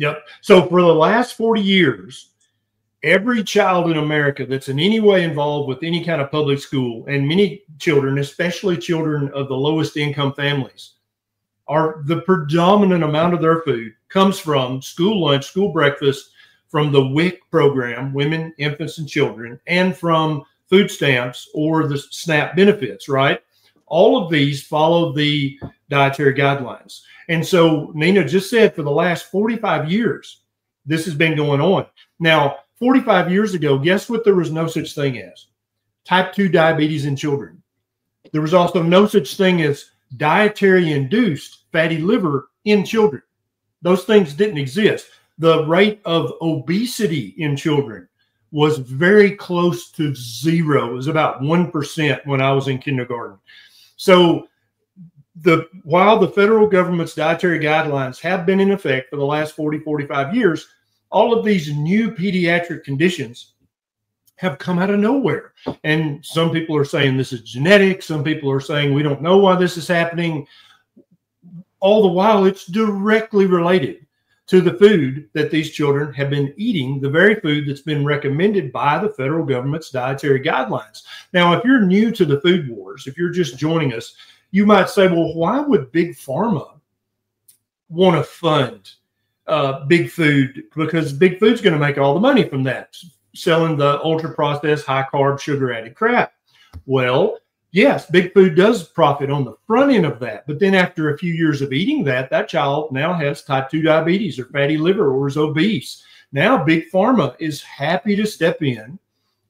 Yep. So for the last 40 years, every child in America that's in any way involved with any kind of public school, and many children, especially children of the lowest income families, are the predominant amount of their food comes from school lunch, school breakfast, from the WIC program, Women, Infants, and Children, and from food stamps or the SNAP benefits, right? All of these follow the dietary guidelines. And so Nina just said for the last 45 years, this has been going on. Now, 45 years ago, guess what? There was no such thing as type 2 diabetes in children. There was also no such thing as dietary induced fatty liver in children. Those things didn't exist. The rate of obesity in children was very close to zero. It was about 1% when I was in kindergarten. So the while the federal government's dietary guidelines have been in effect for the last 40, 45 years, all of these new pediatric conditions have come out of nowhere. And some people are saying this is genetic. Some people are saying we don't know why this is happening. All the while, it's directly related to the food that these children have been eating, the very food that's been recommended by the federal government's dietary guidelines. Now, if you're new to the food wars, if you're just joining us, you might say, well, why would Big Pharma want to fund uh, Big Food? Because Big Food's going to make all the money from that, selling the ultra processed, high carb, sugar added crap. Well, yes, big food does profit on the front end of that. But then after a few years of eating that, that child now has type 2 diabetes or fatty liver or is obese. Now, Big Pharma is happy to step in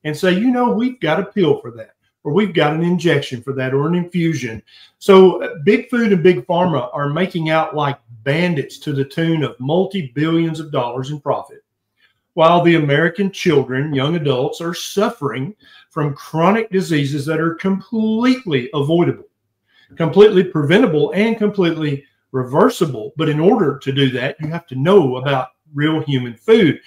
and say, you know, we've got a pill for that, or we've got an injection for that, or an infusion. So, uh, Big Food and Big Pharma are making out like bandits to the tune of multi billions of dollars in profit, while the American children, young adults, are suffering from chronic diseases that are completely avoidable, completely preventable, and completely reversible. But in order to do that, you have to know about real human food.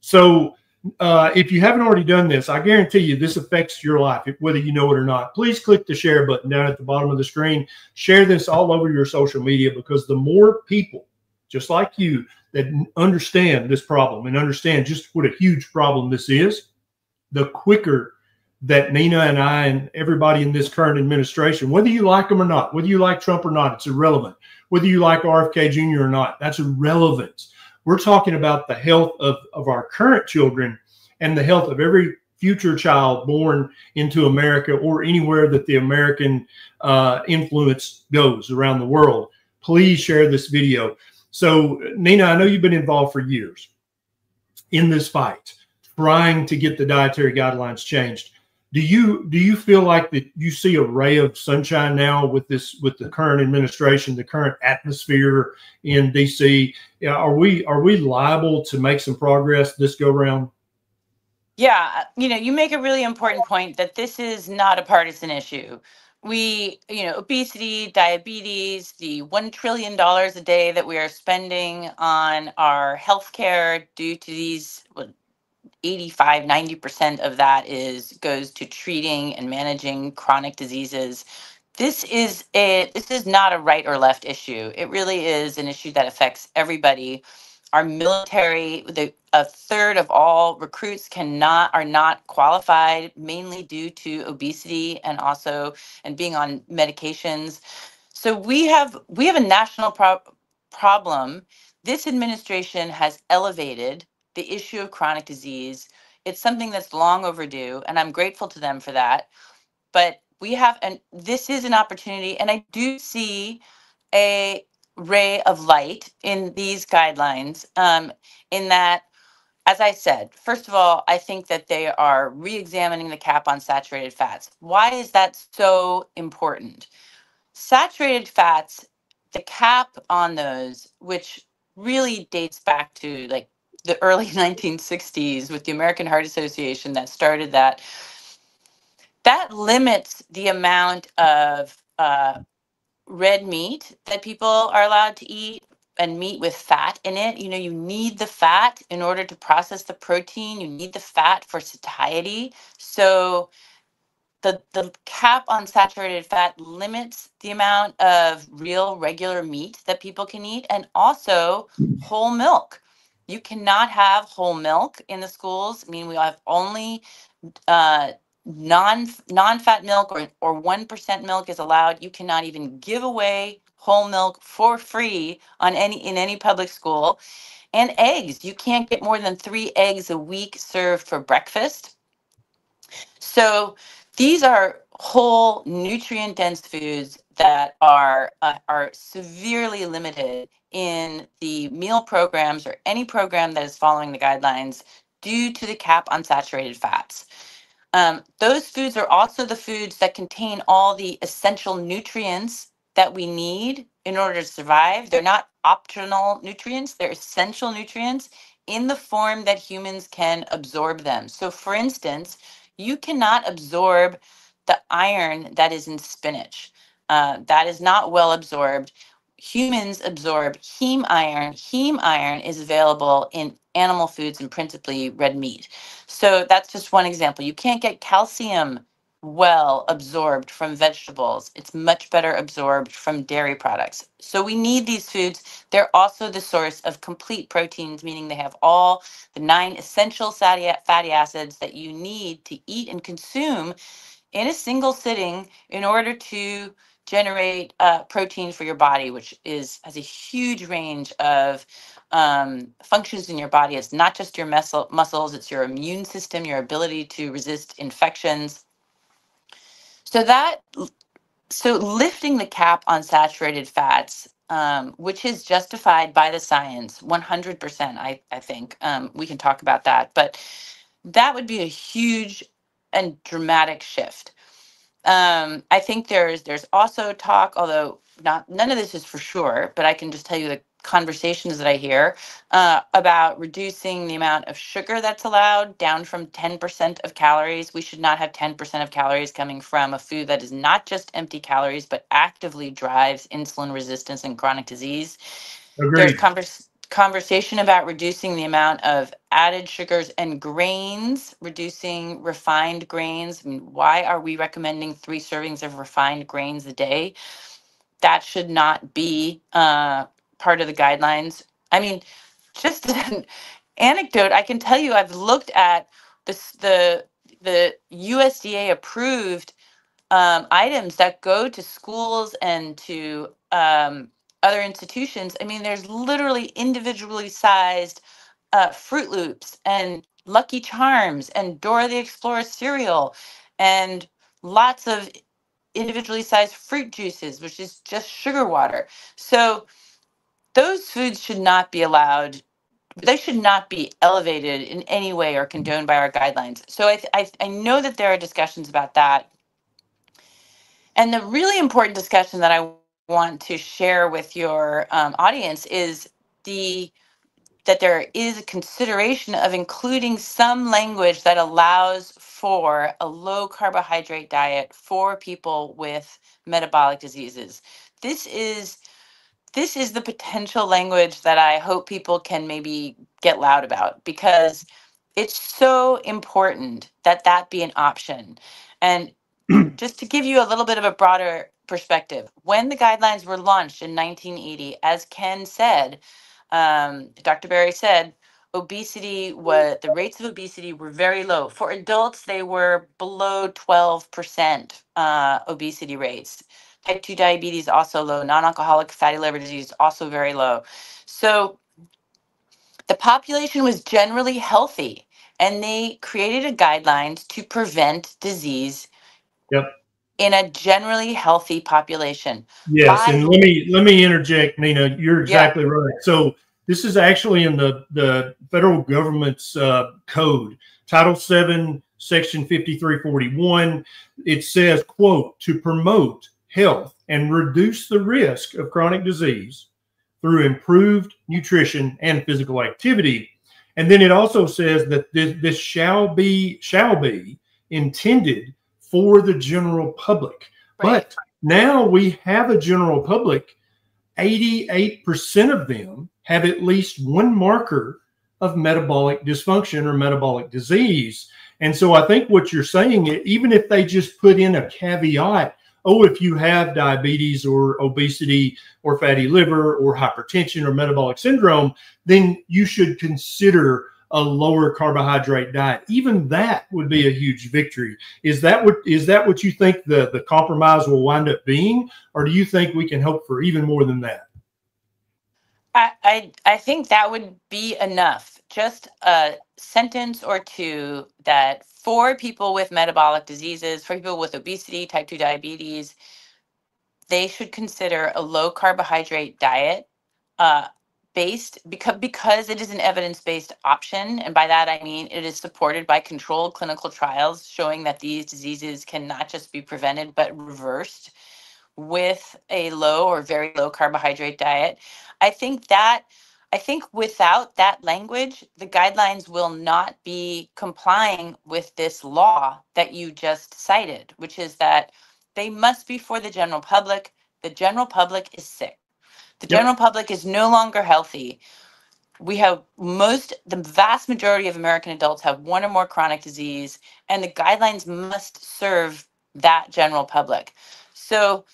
So, uh, if you haven't already done this, I guarantee you this affects your life, whether you know it or not. Please click the share button down at the bottom of the screen. Share this all over your social media because the more people, just like you, that understand this problem and understand just what a huge problem this is, the quicker that Nina and I and everybody in this current administration, whether you like them or not, whether you like Trump or not, it's irrelevant. Whether you like RFK Jr. or not, that's irrelevant. We're talking about the health of, of our current children and the health of every future child born into America or anywhere that the American uh, influence goes around the world. Please share this video. So, Nina, I know you've been involved for years in this fight, trying to get the dietary guidelines changed do you do you feel like that you see a ray of sunshine now with this with the current administration the current atmosphere in dc are we are we liable to make some progress this go round? Yeah you know you make a really important point that this is not a partisan issue. We you know obesity diabetes the $1 trillion a day that we are spending on our health care due to these 85 90% of that is goes to treating and managing chronic diseases. This is a this is not a right or left issue. It really is an issue that affects everybody. Our military the a third of all recruits cannot are not qualified mainly due to obesity and also and being on medications. So we have we have a national pro- problem. This administration has elevated the issue of chronic disease. It's something that's long overdue, and I'm grateful to them for that. But we have, and this is an opportunity, and I do see a ray of light in these guidelines. Um, in that, as I said, first of all, I think that they are re-examining the cap on saturated fats. Why is that so important? Saturated fats, the cap on those, which really dates back to like the early 1960s with the American Heart Association that started that. That limits the amount of uh, red meat that people are allowed to eat and meat with fat in it. You know, you need the fat in order to process the protein. You need the fat for satiety. So the the cap on saturated fat limits the amount of real regular meat that people can eat and also whole milk You cannot have whole milk in the schools. I mean, we have only uh, non non-fat milk or or one percent milk is allowed. You cannot even give away whole milk for free on any in any public school. And eggs, you can't get more than three eggs a week served for breakfast. So these are whole nutrient dense foods that are uh, are severely limited in the meal programs or any program that is following the guidelines due to the cap on saturated fats. Um, those foods are also the foods that contain all the essential nutrients that we need in order to survive. They're not optional nutrients, they're essential nutrients in the form that humans can absorb them. So, for instance, you cannot absorb the iron that is in spinach. Uh, that is not well absorbed. Humans absorb heme iron. Heme iron is available in animal foods and principally red meat. So that's just one example. You can't get calcium well absorbed from vegetables. It's much better absorbed from dairy products. So we need these foods. They're also the source of complete proteins, meaning they have all the nine essential fatty, acids that you need to eat and consume in a single sitting in order to generate uh, protein for your body, which is has a huge range of um, functions in your body. It's not just your muscle, muscles; it's your immune system, your ability to resist infections. So that so lifting the cap on saturated fats, um, which is justified by the science, 100%. I I think um, we can talk about that, but that would be a huge and dramatic shift. Um, I think there's there's also talk, although not none of this is for sure, but I can just tell you the conversations that I hear uh, about reducing the amount of sugar that's allowed down from 10% of calories. We should not have 10% of calories coming from a food that is not just empty calories, but actively drives insulin resistance and chronic disease. Agreed. There's convers- conversation about reducing the amount of added sugars and grains, reducing refined grains. I mean, why are we recommending three servings of refined grains a day? That should not be uh, part of the guidelines. I mean, just an anecdote, I can tell you I've looked at the the USDA approved um, items that go to schools and to um, other institutions, I mean, there's literally individually sized uh, Froot Loops and Lucky Charms and Dora the Explorer cereal and lots of individually sized fruit juices, which is just sugar water. So those foods should not be allowed. They should not be elevated in any way or condoned by our guidelines. So I, I, I know that there are discussions about that. And the really important discussion that I want to share with your um, audience is the that there is a consideration of including some language that allows for a low carbohydrate diet for people with metabolic diseases. This is this is the potential language that I hope people can maybe get loud about because it's so important that that be an option. And just to give you a little bit of a broader perspective, when the guidelines were launched in 1980, as Ken said, um, Dr. Berry said, obesity was the rates of obesity were very low. For adults, they were below 12% uh, obesity rates. Type 2 diabetes also low. Non-alcoholic fatty liver disease also very low. So the population was generally healthy and they created a guidelines to prevent disease Yep. In a generally healthy population. Yes, By and let me let me interject, Nina. You're exactly yeah. right. So this is actually in the the federal government's uh, code, Title Seven, Section 5341. It says, "quote to promote health and reduce the risk of chronic disease through improved nutrition and physical activity." And then it also says that this, this shall be shall be intended for the general public. Right. But now we have a general public, 88% of them have at least one marker of metabolic dysfunction or metabolic disease. And so I think what you're saying, even if they just put in a caveat, oh, if you have diabetes or obesity or fatty liver or hypertension or metabolic syndrome, then you should consider a lower carbohydrate diet. Even that would be a huge victory. Is that what is that what you think the the compromise will wind up being, or do you think we can hope for even more than that? I, I, I think that would be enough. Just a sentence or two that for people with metabolic diseases, for people with obesity, type 2 diabetes, they should consider a low carbohydrate diet uh, based because because it is an evidence-based option and by that i mean it is supported by controlled clinical trials showing that these diseases can not just be prevented but reversed with a low or very low carbohydrate diet I think that I think without that language, the guidelines will not be complying with this law that you just cited, which is that they must be for the general public. The general public is sick. The yep. general public is no longer healthy. We have most, the vast majority of American adults have one or more chronic disease, and the guidelines must serve that general public. So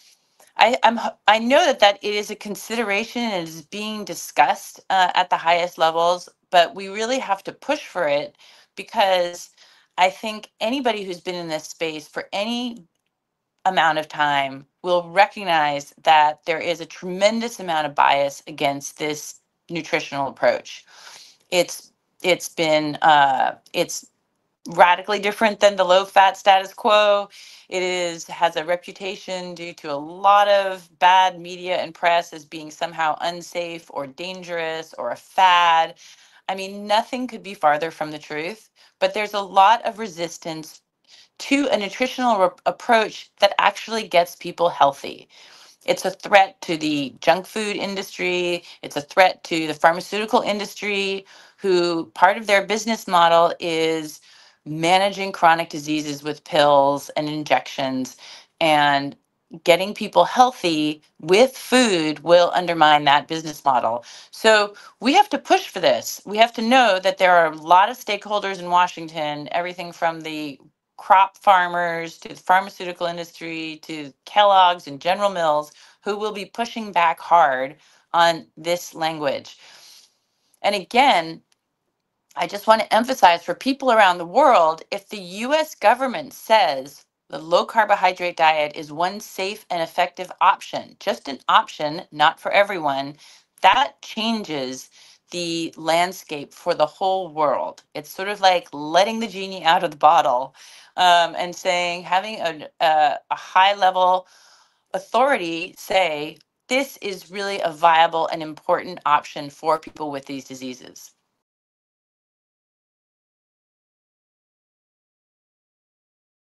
I, I'm I know that that it is a consideration and is being discussed uh, at the highest levels, but we really have to push for it because I think anybody who's been in this space for any amount of time will recognize that there is a tremendous amount of bias against this nutritional approach. It's it's been uh, it's radically different than the low fat status quo. It is has a reputation due to a lot of bad media and press as being somehow unsafe or dangerous or a fad. I mean, nothing could be farther from the truth, but there's a lot of resistance to a nutritional approach that actually gets people healthy. It's a threat to the junk food industry. It's a threat to the pharmaceutical industry, who part of their business model is managing chronic diseases with pills and injections and getting people healthy with food will undermine that business model. So we have to push for this. We have to know that there are a lot of stakeholders in Washington, everything from the crop farmers to the pharmaceutical industry to Kellogg's and General Mills, who will be pushing back hard on this language. And again, I just want to emphasize for people around the world if the US government says the low carbohydrate diet is one safe and effective option, just an option, not for everyone, that changes the landscape for the whole world. It's sort of like letting the genie out of the bottle um, and saying, having a, a, a high level authority say, this is really a viable and important option for people with these diseases.